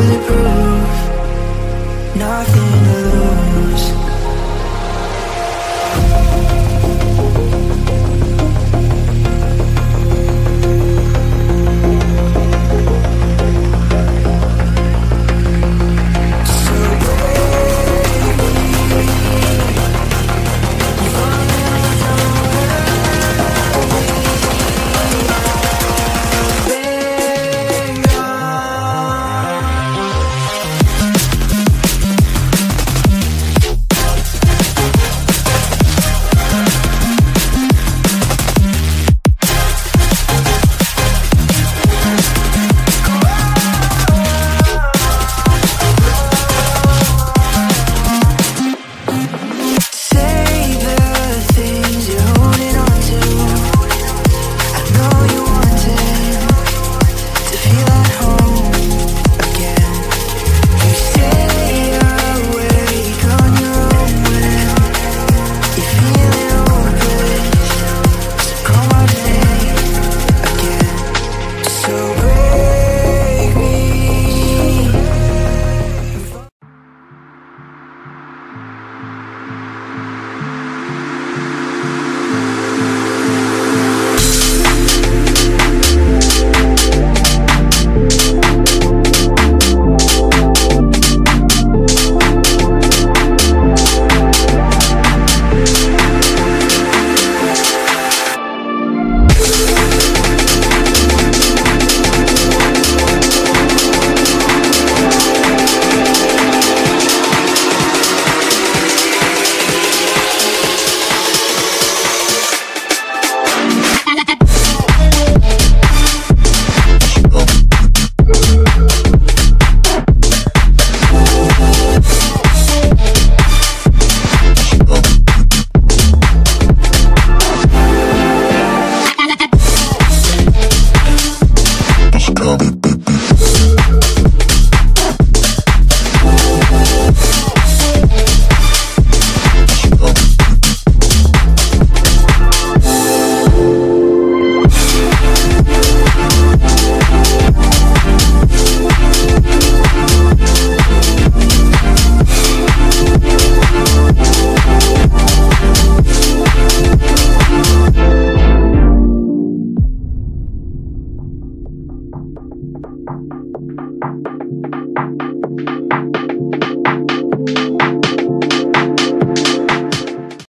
bulletproof Nothing to lose.